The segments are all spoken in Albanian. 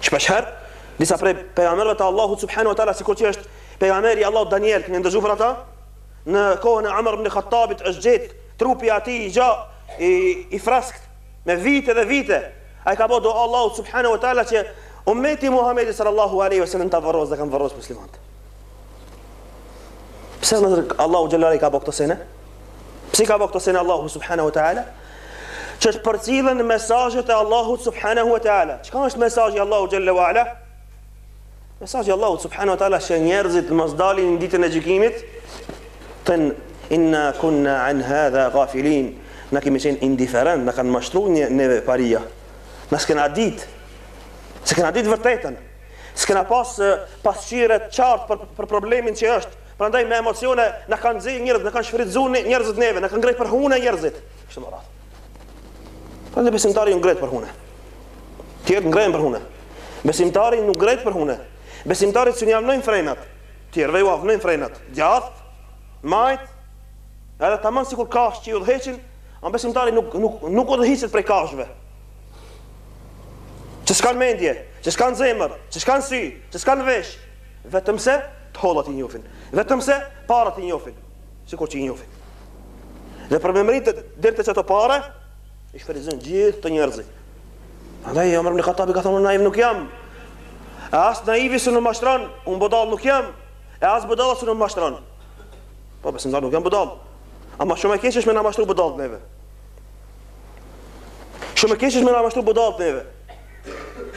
Shpesh herë, disa prej pejgamberëve të Allahut subhanahu wa taala sikur që është pejgamberi i Allahut Daniel, kemi ndëgjuar për ata? Në kohën e Umer ibn Hattabit është gjet trupi i atij i gja, i, i freskët me vite dhe vite. Ai ka bo dua Allahut subhanahu wa taala që ummeti i Muhamedit sallallahu alaihi wasallam ta varros dhe e kanë varros muslimanët. Pse me thënë Allahu xhelle ue ala ka bo këto sene? Pse ka bo këto sene Allahu Subhanahu Teala? Që të përcillen mesazhet e Allahu Subhanahu Teala. Çka është mesazhi i Allahut xhelle ue ala? Mesazhi i Allahut Subhanahu Teala që njerëzit mos dalin në ditën e gjykimit, thonë inna kunna an hadha gafilin, ne kemi qenë indiferent, na kanë mashtru neve paria. Ne s'kena ditë, s'kena ditë të vërtetën. S'kena pas pasqyrë të qartë për, për problemin që është. Prandaj me emocione na kanë nxjerrë njerëz, na kanë shfrytëzuar njerëzit neve, na kanë ngreh për hune njerëzit. Kështu me radhë. Prandaj besimtari nuk ngrehet për hune. Tjerët ngrehen për hune. Besimtari nuk ngrehet për hune. Besimtarit s'mund ia vnojnë frenat. Tjerëve ua vnojnë frenat. Djathtë, majtë, edhe tamam sikur kafshë që i udhëheqin, a besimtari nuk, nuk, nuk udhëhiqet prej kafshëve. Që s'kanë mendje, që s'kanë zemër, që s'kanë sy, që s'kanë vesh, vetëm se të hollat i njofin, vetëm se parat i njofin, sikur që i njofin. Dhe për me mërritë deri te ato pare, i shfrytëzon gjithë ata njerëz. Andaj, Umer ibn Hattabi ka thonë, naiv nuk jam, e as naivi s'më mashtran, unë budall nuk jam, e as budalla s'më mashtran. Po, besimtarë, nuk jemi budall, ama shumë e keqë është me na mashtru budallt neve. Shumë e keqe është me na mashtru budallt neve.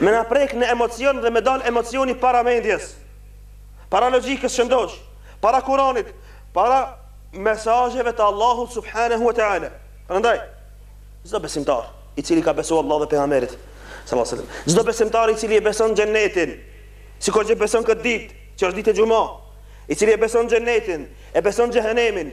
Me na prek në emocion dhe me dal emocioni para mendjes. Para logjikës së shëndosh, para Kuranit, para mesazheve të Allahut subhanahu wa taala. Prandaj, çdo besimtar i cili i ka besu Allahut dhe pejgamberit sallallahu alaihi wasallam, çdo besimtar i cili e beson xhenetin, sikur që e beson këtë ditë, që është ditë e xhuma, i cili e beson xhenetin, e beson xhehenemin,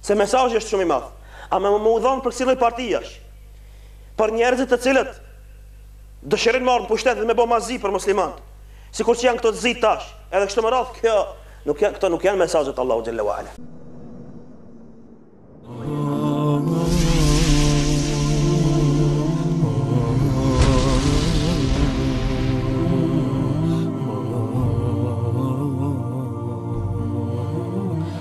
Se mesazhi është shumë i madh. A me u hidhëru për kësi lloj partiash? Për njerëzit të cilët dëshirojnë marrë pushtetin dhe me bo ma zi për muslimanët. Sikur që janë këto të zi tash. Edhe kështu me radhë, kjo nuk janë këto nuk janë mesazhet e Allahut xhelle u ala.